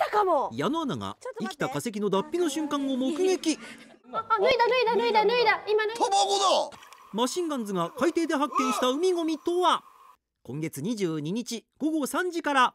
たかも。矢野アナが生きた化石の脱皮の瞬間を目撃。あ脱いだ脱いだ脱いだ脱いだ。今脱いだ。卵だ。マシンガンズが海底で発見した海ゴミとは？今月22日午後3時から。